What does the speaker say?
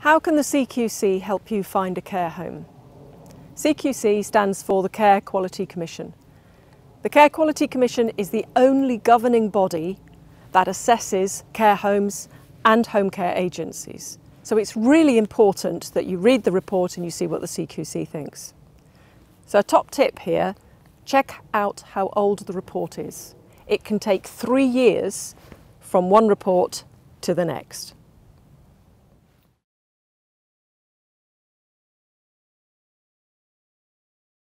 How can the CQC help you find a care home? CQC stands for the Care Quality Commission. The Care Quality Commission is the only governing body that assesses care homes and home care agencies. So it's really important that you read the report and you see what the CQC thinks. So a top tip here, check out how old the report is. It can take three years from one report to the next.